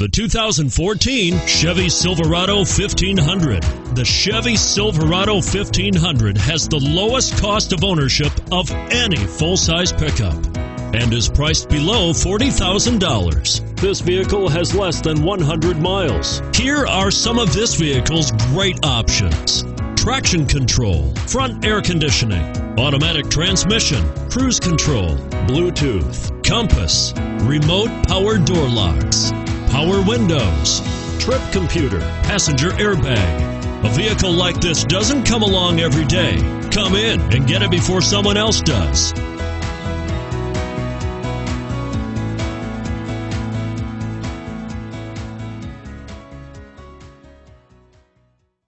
The 2014 Chevy Silverado 1500. The Chevy Silverado 1500 has the lowest cost of ownership of any full-size pickup and is priced below $40,000. This vehicle has less than 100 miles. Here are some of this vehicle's great options. Traction control, front air conditioning, automatic transmission, cruise control, Bluetooth, compass, remote power door locks, power windows, trip computer, passenger airbag. A vehicle like this doesn't come along every day. Come in and get it before someone else does.